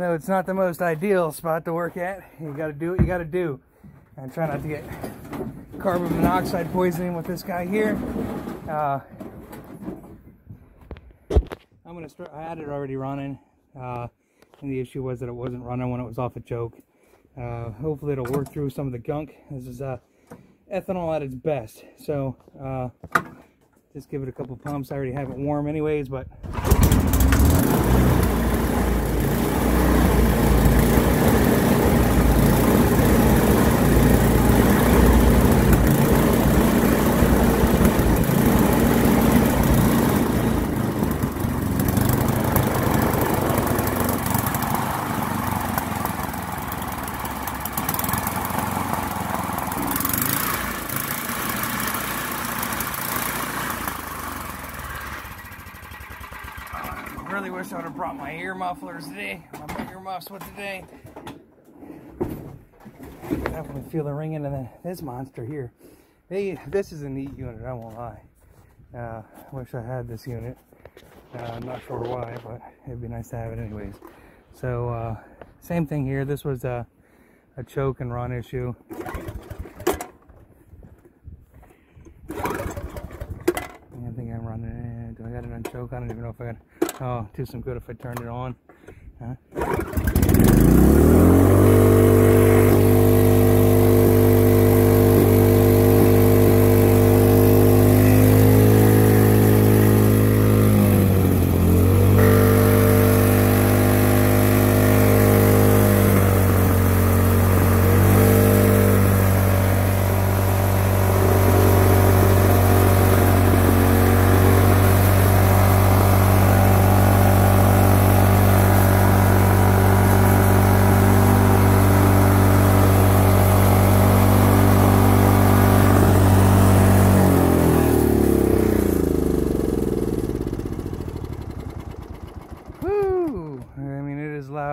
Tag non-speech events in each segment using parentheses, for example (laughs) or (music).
No, it's not the most ideal spot to work at. You gotta do what you gotta do. And try not to get carbon monoxide poisoning with this guy here. Uh, I'm gonna start, I had it already running. Uh, and the issue was that it wasn't running when it was off a choke. Uh, hopefully it'll work through some of the gunk. This is uh, ethanol at its best. So uh, just give it a couple pumps. I already have it warm anyways, but really wish I would have brought my ear mufflers today. My ear muffs with today. Definitely feel the ringing and then this monster here. They, this is a neat unit, I won't lie. Uh, wish I had this unit. Uh, I'm not sure why, but it'd be nice to have it anyways. So, uh, same thing here. This was a, a choke and run issue. I think I'm running. Do I got it on choke? I don't even know if I got Oh, do some good if I turn it on. Huh?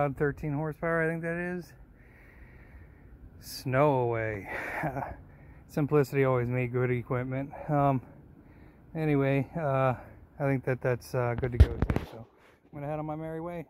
It is 13 horsepower, I think that is. Snow away. (laughs) Simplicity always made good equipment. Um, anyway, uh, I think that that's uh, good to go too. So I'm gonna head on my merry way.